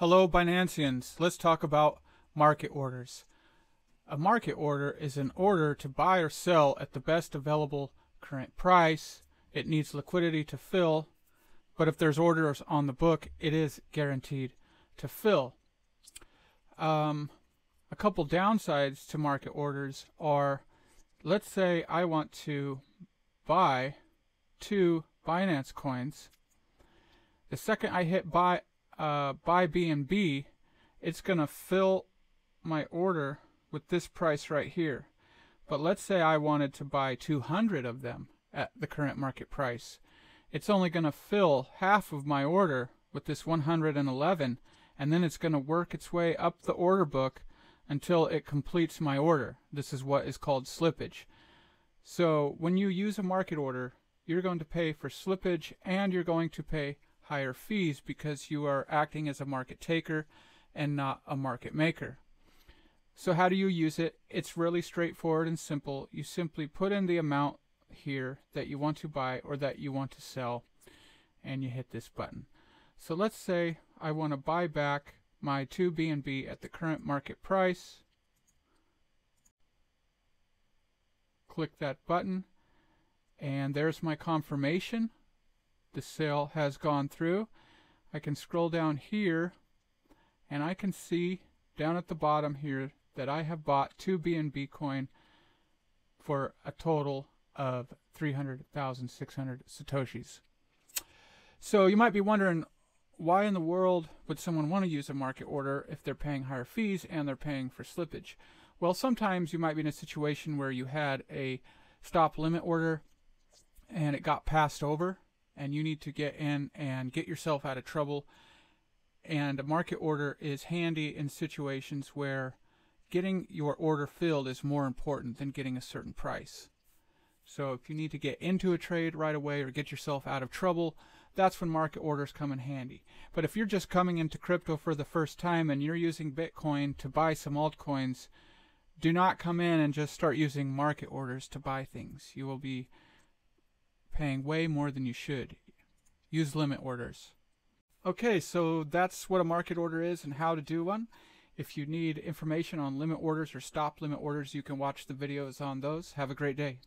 Hello, Binanceans. Let's talk about market orders. A market order is an order to buy or sell at the best available current price. It needs liquidity to fill, but if there's orders on the book, it is guaranteed to fill. Um, a couple downsides to market orders are let's say I want to buy two Binance coins. The second I hit buy uh, buy BNB, it's going to fill my order with this price right here. But let's say I wanted to buy 200 of them at the current market price. It's only going to fill half of my order with this 111 and then it's going to work its way up the order book until it completes my order. This is what is called slippage. So when you use a market order, you're going to pay for slippage and you're going to pay higher fees because you are acting as a market taker and not a market maker. So how do you use it? It's really straightforward and simple. You simply put in the amount here that you want to buy or that you want to sell and you hit this button. So let's say I want to buy back my 2 BNB at the current market price. Click that button and there's my confirmation. The sale has gone through. I can scroll down here and I can see down at the bottom here that I have bought 2 BNB coin for a total of 300,600 Satoshis. So you might be wondering, why in the world would someone want to use a market order if they're paying higher fees and they're paying for slippage? Well, sometimes you might be in a situation where you had a stop limit order and it got passed over and you need to get in and get yourself out of trouble. And a market order is handy in situations where getting your order filled is more important than getting a certain price. So if you need to get into a trade right away or get yourself out of trouble, that's when market orders come in handy. But if you're just coming into crypto for the first time and you're using Bitcoin to buy some altcoins, do not come in and just start using market orders to buy things. You will be paying way more than you should. Use limit orders. Okay, so that's what a market order is and how to do one. If you need information on limit orders or stop limit orders, you can watch the videos on those. Have a great day.